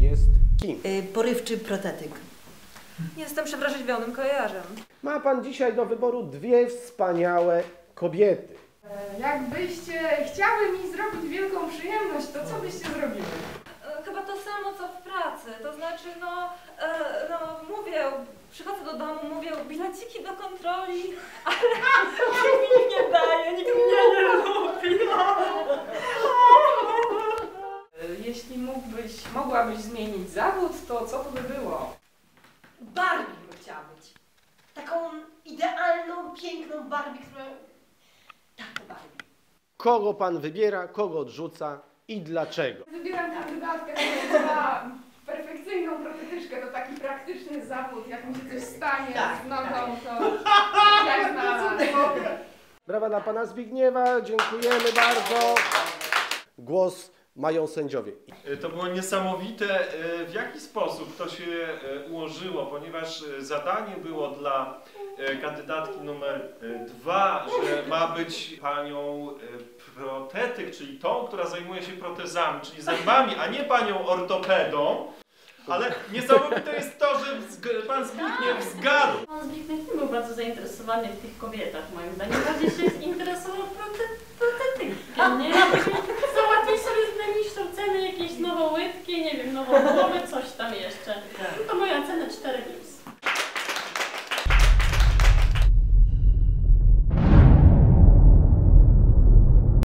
jest kim? Y, porywczy protetyk. Jestem przewrażliwionym kojarzem. Ma pan dzisiaj do wyboru dwie wspaniałe kobiety. Jakbyście chciały mi zrobić wielką przyjemność, to co byście zrobiły? E, Chyba to samo co w pracy, to znaczy no, e, no mówię, przychodzę do domu, mówię bileciki do kontroli, ale Mógłbyś, mogłabyś zmienić zawód, to co to by było? Barbie bym chciała być. Taką idealną, piękną Barbie, która... Taką Barbie. Kogo pan wybiera, kogo odrzuca i dlaczego? Wybieram kandydatkę, która ma perfekcyjną protetyczkę, to taki praktyczny zawód, jak mi się coś stanie Tak, z nogą, tak. to jak znalazł. Brawa dla pana Zbigniewa, dziękujemy bardzo. Głos mają sędziowie. E, To było niesamowite, e, w jaki sposób to się e, ułożyło, ponieważ zadanie było dla kandydatki numer dwa, że ma być panią protetyk, czyli tą, która zajmuje się protezami, czyli zębami, a nie panią ortopedą. Ale niesamowite jest to, że pan Zbigniew zgadł. Pan Zbigniew nie był bardzo zainteresowany w tych kobietach, moim zdaniem. Bardziej się interesował prote protetykiem, nie? coś tam jeszcze. Tak. To moja cena 4